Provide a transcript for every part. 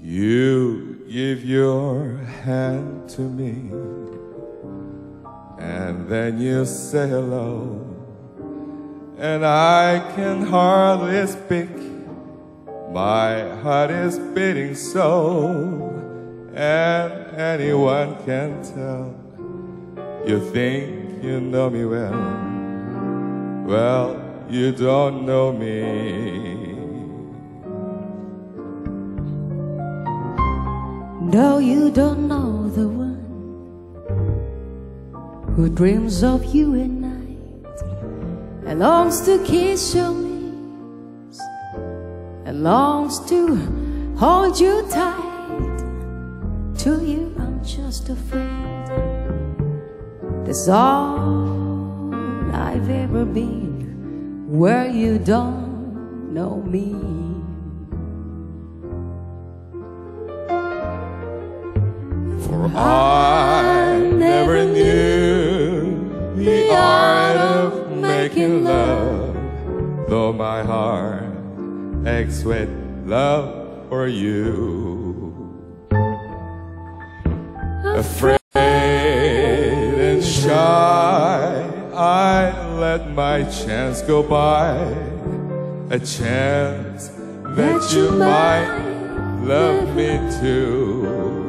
You give your hand to me, and then you say hello, and I can hardly speak. My heart is beating so, and anyone can tell. You think you know me well, well, you don't know me. No, you don't know the one who dreams of you at night and longs to kiss your lips and longs to hold you tight. To you, I'm just a friend. That's all I've ever been where you don't know me. For I never knew the art of making love, though my heart aches with love for you. Afraid and shy, I let my chance go by, a chance that you might love me too.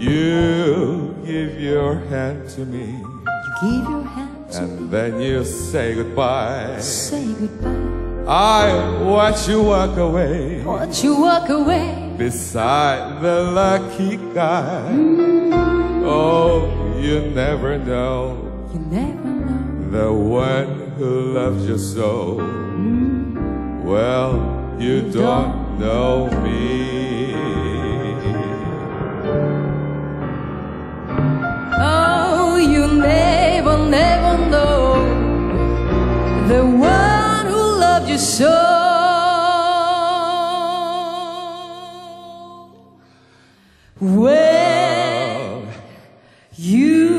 You give your hand to me, You give your hand to me, and then you say goodbye. say goodbye. I watch you walk away Watch you walk away. beside the lucky guy. Mm. Oh, you never know You never know. the one who loves you so. Mm. Well, you don't know me. you sow. where you.